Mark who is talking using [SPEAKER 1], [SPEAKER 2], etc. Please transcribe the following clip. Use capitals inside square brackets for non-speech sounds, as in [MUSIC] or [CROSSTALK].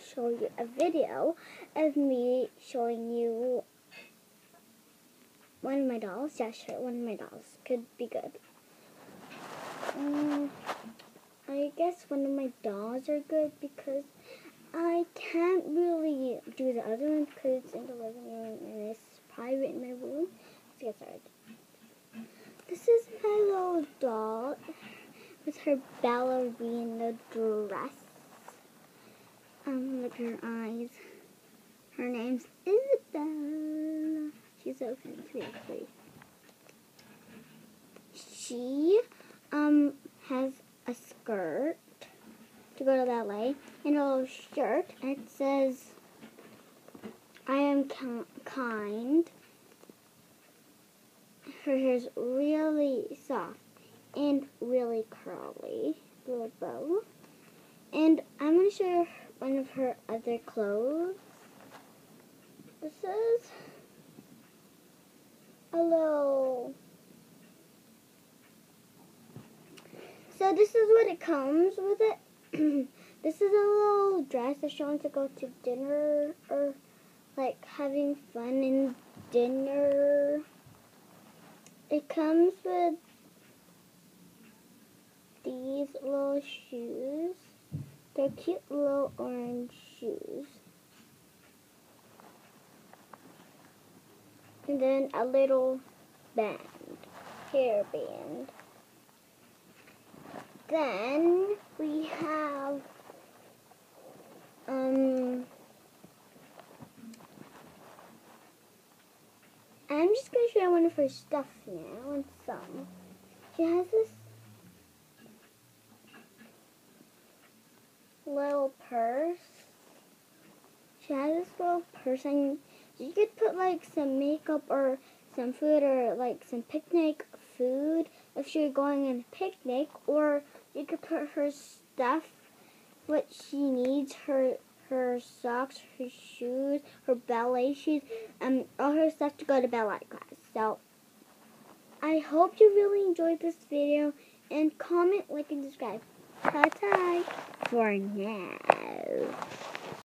[SPEAKER 1] show you a video of me showing you one of my dolls. Yeah, sure, one of my dolls could be good. Um, I guess one of my dolls are good because I can't really do the other one because it's in the living room and it's private in my room. Let's get started. This is my little doll with her ballerina dress. Um, look at her eyes. Her name's Isabelle. She's so pretty. She um has a skirt to go to ballet and a little shirt. It says, "I am kind." Her hair's really soft and really curly, little bow. And I'm to show one of her other clothes. This is a little... So this is what it comes with it. [CLEARS THROAT] this is a little dress that she wants to go to dinner or like having fun in dinner. It comes with these little shoes. They're cute little orange shoes. And then a little band, hair band. Then we have um I'm just gonna show you one of her stuff now and some. She has this little purse. She has this little purse and you could put like some makeup or some food or like some picnic food if you're going on a picnic or you could put her stuff what she needs her her socks her shoes her ballet shoes and all her stuff to go to ballet class so I hope you really enjoyed this video and comment like and subscribe bye for now